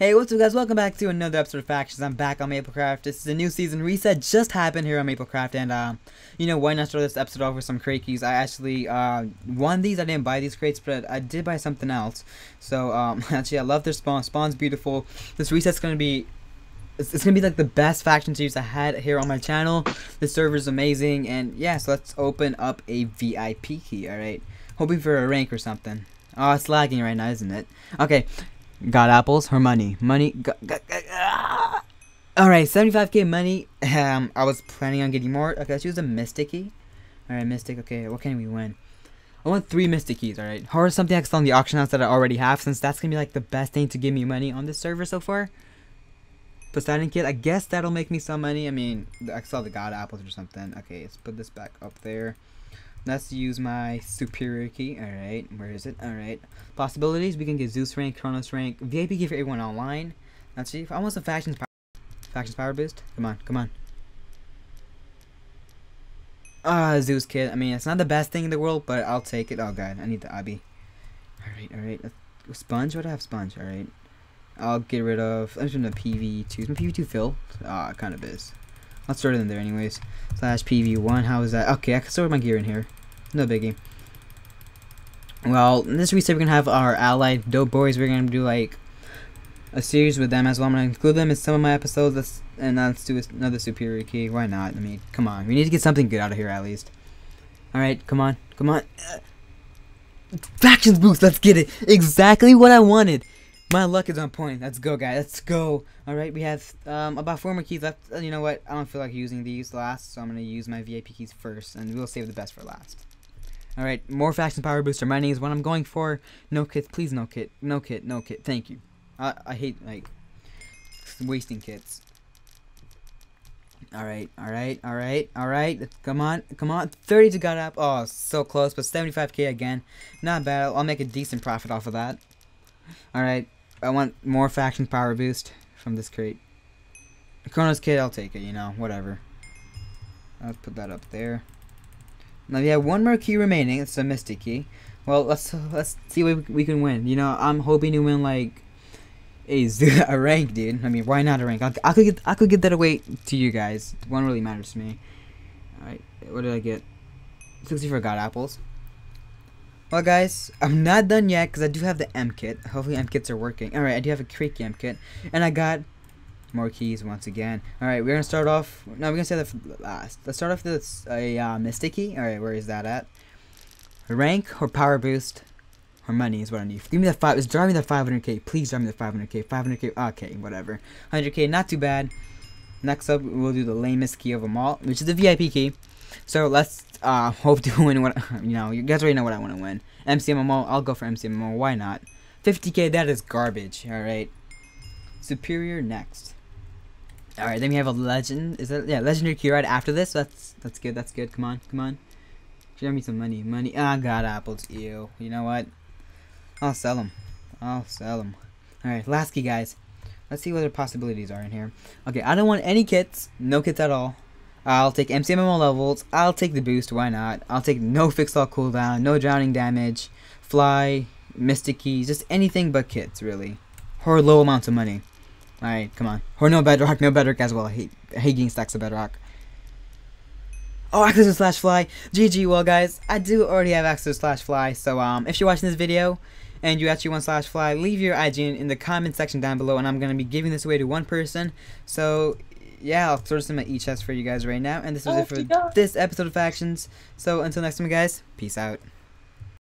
Hey, what's up guys? Welcome back to another episode of Factions. I'm back on Maplecraft. This is a new season reset just happened here on Maplecraft and uh, you know, why not start this episode off with some crate keys? I actually uh, won these. I didn't buy these crates, but I did buy something else. So, um, actually, I love their spawn. Spawn's beautiful. This reset's going to be it's, it's, gonna be like the best faction series I had here on my channel. The server's amazing, and yeah, so let's open up a VIP key. All right, hoping for a rank or something. Oh, it's lagging right now, isn't it? Okay, Got apples Her money? Money. ah. Alright, 75k money. Um, I was planning on getting more. Okay, let's use a Mystic key. Alright, Mystic. Okay, what can we win? I want three Mystic keys, alright? Or something I can sell on the auction house that I already have, since that's gonna be like the best thing to give me money on this server so far. Poseidon kit, I guess that'll make me some money. I mean, I saw the God apples or something. Okay, let's put this back up there. Let's use my superior key. Alright, where is it? Alright. Possibilities, we can get Zeus rank, Kronos rank, VIP key for everyone online. Let's see. I want some factions power factions power boost. Come on, come on. Ah, uh, Zeus kit. I mean, it's not the best thing in the world, but I'll take it. Oh god, I need the Abby. Alright, alright. Sponge? What do I have sponge? Alright. I'll get rid of I'm just the PV2. Is my PV2 filled? Ah, uh, kind of is. I'll store it in there anyways. Slash PV1. How is that? Okay, I can store my gear in here. No biggie. Well, this reset, we're going to have our allied dope boys. We're going to do, like, a series with them as well. I'm going to include them in some of my episodes. Let's, and let's do another superior key. Why not? I mean, come on. We need to get something good out of here, at least. Alright, come on. Come on. Factions boost. Let's get it. Exactly what I wanted. My luck is on point. Let's go, guys. Let's go. All right, we have um, about four more keys left. You know what? I don't feel like using these last, so I'm going to use my VIP keys first, and we'll save the best for last. All right, more faction power booster mining is what I'm going for. No kits, please. No kit. No kit. No kit. Thank you. I I hate like wasting kits. All right, all right, all right, all right. Come on, come on. 30 to got up. Oh, so close, but 75k again. Not bad. I'll make a decent profit off of that. All right. I want more faction power boost from this crate. Kronos Kit, I'll take it, you know, whatever. Let's put that up there. Now we have one more key remaining. It's a Mystic key. Well, let's let's see what we can win. You know, I'm hoping to win like a a rank, dude. I mean, why not a rank? I, I could get I could get that away to you guys. One really matters to me. All right, what did I get? 64 god apples. Well, guys, I'm not done yet because I do have the M kit. Hopefully, M kits are working. All right, I do have a Creek M kit, and I got more keys once again. All right, we're gonna start off. No, we're gonna say that last. Let's start off with a uh, Mystic key. All right, where is that at? Rank or power boost or money is what I need. Give me that five. Is drive me the 500k. Please drive me the 500k. 500k. Okay, whatever. 100k, not too bad. Next up, we'll do the lamest key of them all, which is the VIP key. So let's uh, hope to win what, you know, you guys already know what I want to win. MCMMO, I'll go for MCMMO, why not? 50k, that is garbage, alright. Superior next. Alright, then we have a legend, is that, yeah, legendary key right after this, that's, that's good, that's good, come on, come on. Show me some money, money, ah, oh, god apples, ew, you know what? I'll sell them, I'll sell them. Alright, last key, guys. Let's see what the possibilities are in here. Okay, I don't want any kits, no kits at all. I'll take MCMMO levels. I'll take the boost. Why not? I'll take no fixed all cooldown, no drowning damage, fly, mystic keys, just anything but kits, really. Or low amounts of money. Alright, come on. Or no bedrock, no bedrock as well. I hate, I hate getting stacks of bedrock. Oh, access to slash fly. GG. Well, guys, I do already have access to slash fly. So, um, if you're watching this video and you actually want slash fly, leave your IGN in the comment section down below, and I'm gonna be giving this away to one person. So, yeah, I'll throw some at each chest for you guys right now. And this was oh, it for this episode of Factions. So until next time, guys, peace out.